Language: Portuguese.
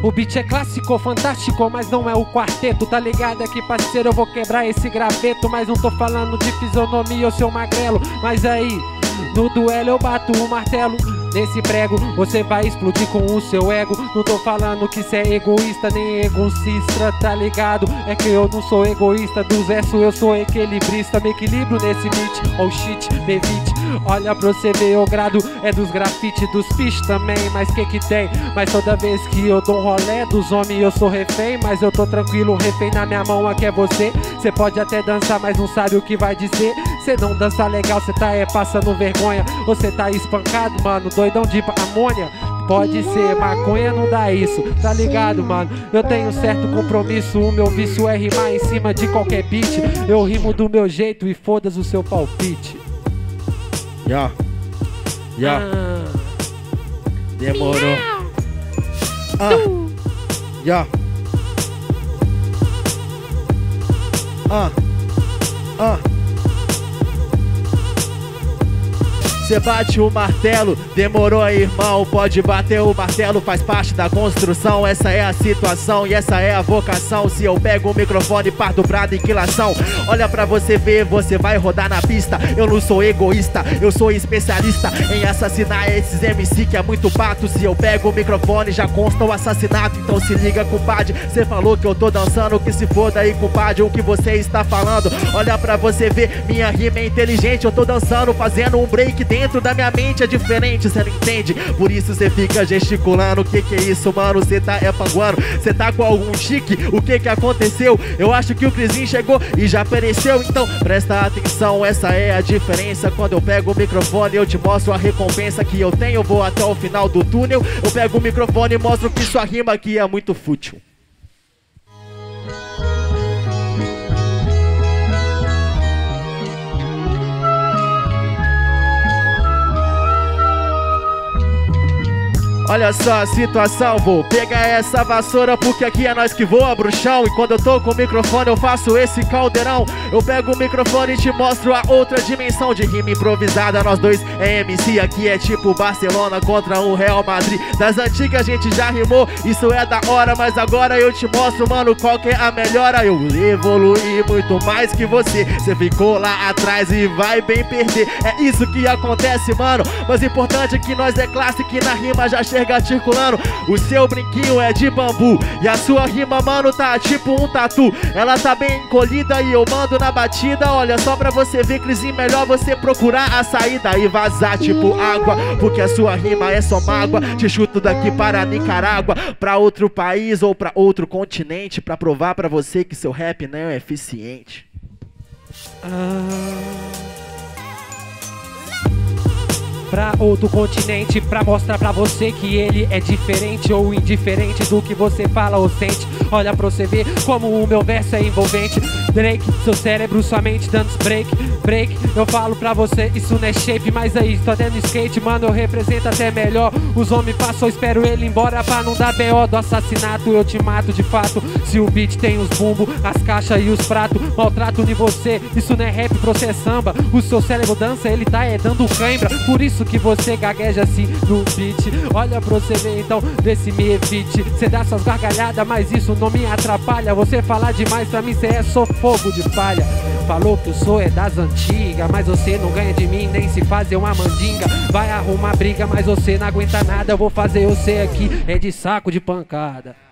O beat é clássico, fantástico, mas não é o quarteto, tá ligado? É que parceiro, eu vou quebrar esse graveto, mas não tô falando de fisionomia ou seu magrelo. Mas aí, no duelo eu bato o martelo. Nesse prego você vai explodir com o seu ego. Não tô falando que cê é egoísta nem egocista, tá ligado? É que eu não sou egoísta dos versos, eu sou equilibrista. Me equilibro nesse beat, oh shit, me evite. Olha pra você ver, o grado é dos grafite, dos fish também. Mas que que tem? Mas toda vez que eu dou um rolé dos homens, eu sou refém. Mas eu tô tranquilo, refém na minha mão aqui é você. Cê pode até dançar, mas não sabe o que vai dizer. Cê não dança legal, cê tá é passando vergonha. Ou cê tá espancado, mano, doidão de amônia. Pode ser, maconha não dá isso, tá ligado, mano? Eu tenho certo compromisso, o meu vício é rimar em cima de qualquer beat. Eu rimo do meu jeito e foda-se o seu palpite. Ya. Ya. Ah. Demorou. Ah. Ya. Ah. Ah. Cê bate o martelo, demorou irmão. Pode bater o martelo, faz parte da construção. Essa é a situação e essa é a vocação. Se eu pego o microfone, parto pra aniquilação. Olha pra você ver, você vai rodar na pista. Eu não sou egoísta, eu sou especialista em assassinar esses MC que é muito pato. Se eu pego o microfone, já consta o assassinato. Então se liga, compadre. Cê falou que eu tô dançando, que se foda aí, compadre, o que você está falando. Olha pra você ver, minha rima é inteligente. Eu tô dançando, fazendo um break dentro dentro da minha mente é diferente, cê não entende? Por isso cê fica gesticulando. O que que é isso, mano? Cê tá é panguando, cê tá com algum tique? O que que aconteceu? Eu acho que o Crisinho chegou e já apareceu. Então presta atenção, essa é a diferença. Quando eu pego o microfone, eu te mostro a recompensa que eu tenho. Vou até o final do túnel. Eu pego o microfone e mostro que sua rima aqui é muito fútil. Olha só a situação, vou pegar essa vassoura porque aqui é nós que voa bruxão. E quando eu tô com o microfone eu faço esse caldeirão. Eu pego o microfone e te mostro a outra dimensão de rima improvisada. Nós dois é MC, aqui é tipo Barcelona contra o Real Madrid. Das antigas a gente já rimou, isso é da hora Mas agora eu te mostro, mano, qual que é a melhora Eu evoluí muito mais que você. Você ficou lá atrás e vai bem perder. É isso que acontece, mano. Mas importante é que nós é classe que na rima já chega O seu brinquinho é de bambu. E a sua rima, mano, tá tipo um tatu. Ela tá bem encolhida e eu mando na batida. Olha, só pra você ver, Crisinho, melhor você procurar a saída e vazar tipo água. Porque a sua rima é só mágoa. Te chuto daqui para Nicarágua, pra outro país ou pra outro continente. Pra provar pra você que seu rap não é eficiente. Ah pra outro continente Pra mostrar pra você que ele é diferente ou indiferente do que você fala ou sente. Olha pra você ver como o meu verso é envolvente Drake, seu cérebro, sua mente dando break, break. Eu falo pra você, isso não é shape, mas aí tô dando skate Mano, eu represento até melhor. Os homens passam, espero ele embora pra não dar B.O. do assassinato. Eu te mato de fato, se o beat tem os bumbo As caixas e os pratos, maltrato de você Isso não é rap, pra você é samba. O seu cérebro dança, ele tá é dando cãibra. Por isso que você gagueja assim no beat. Olha pra você ver então, vê se me evite. Cê dá suas gargalhadas, mas isso não me atrapalha. Você falar demais pra mim, cê é só fogo de palha. Falou que eu sou é das antigas Mas você não ganha de mim, nem se fazer uma mandinga. Vai arrumar briga, mas você não aguenta nada. Eu vou fazer você aqui, é de saco de pancada